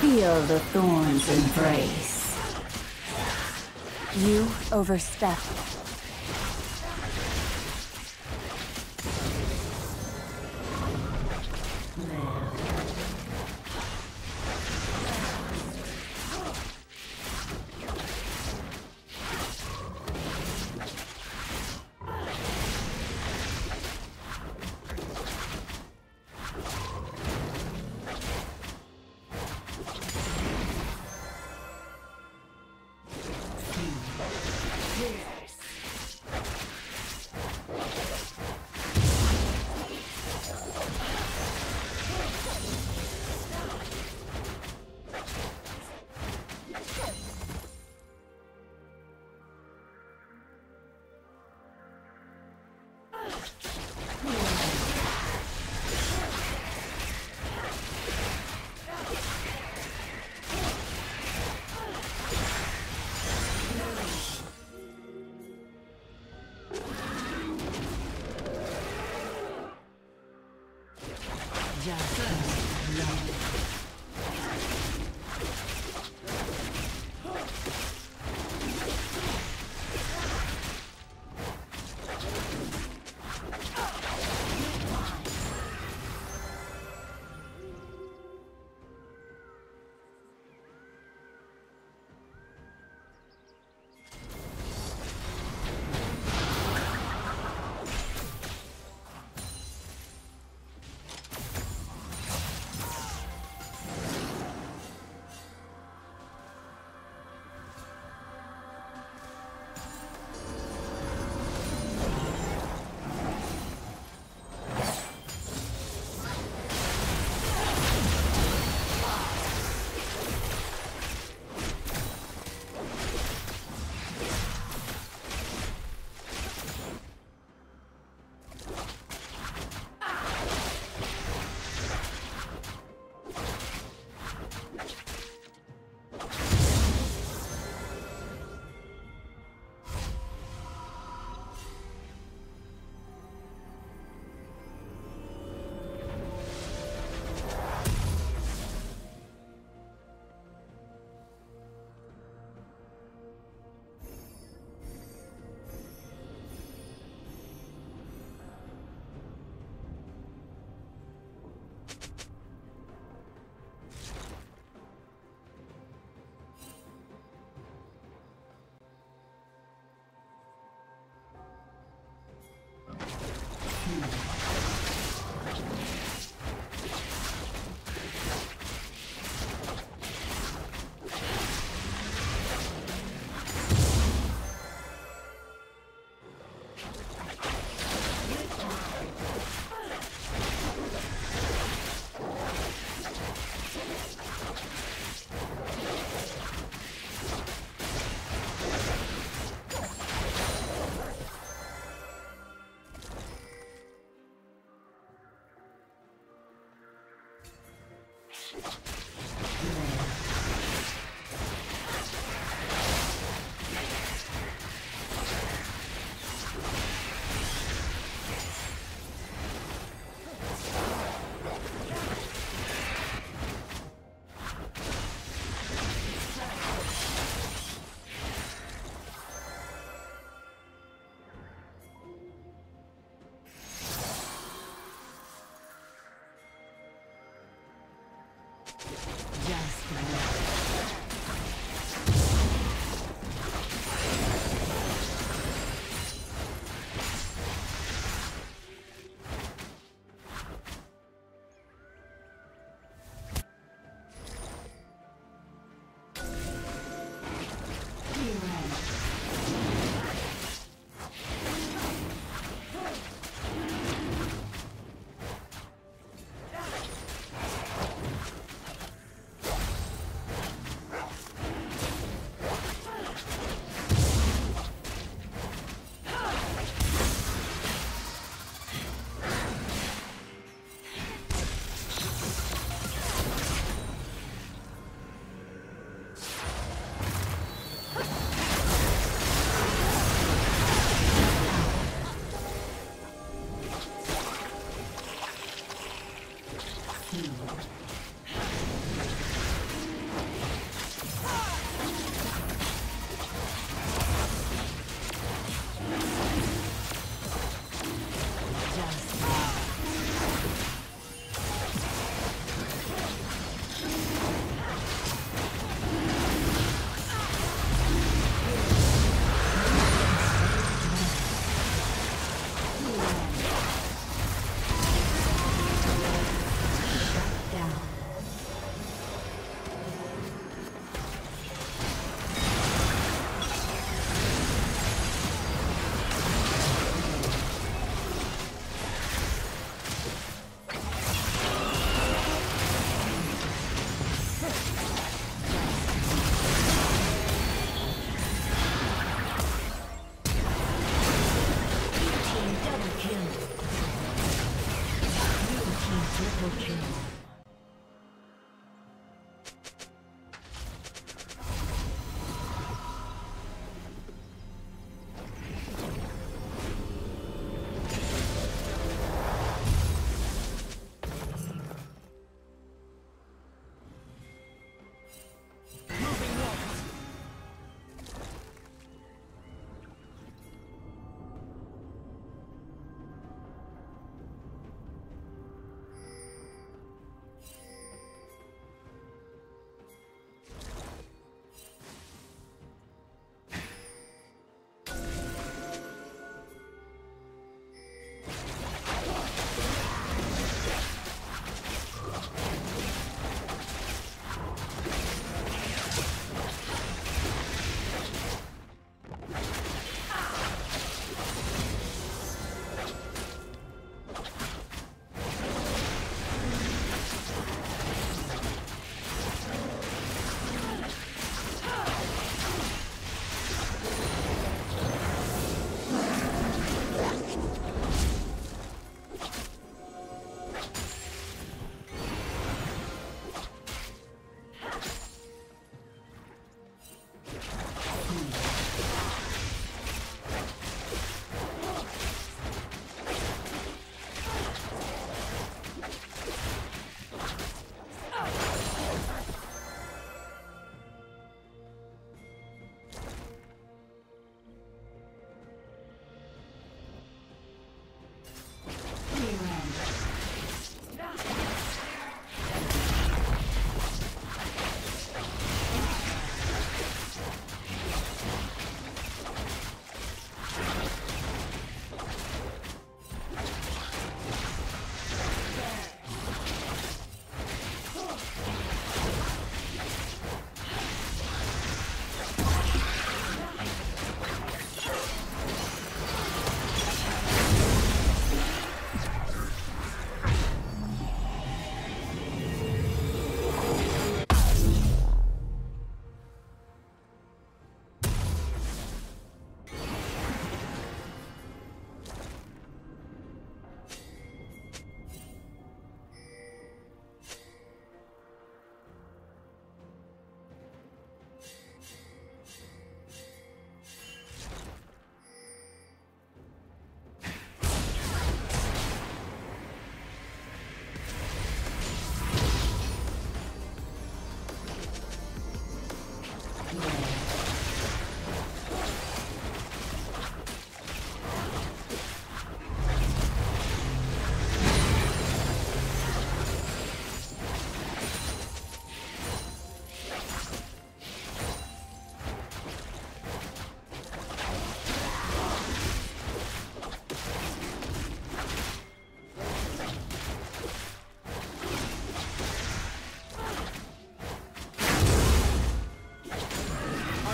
Feel the thorns embrace. You overstep.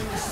Thanks.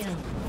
Kill.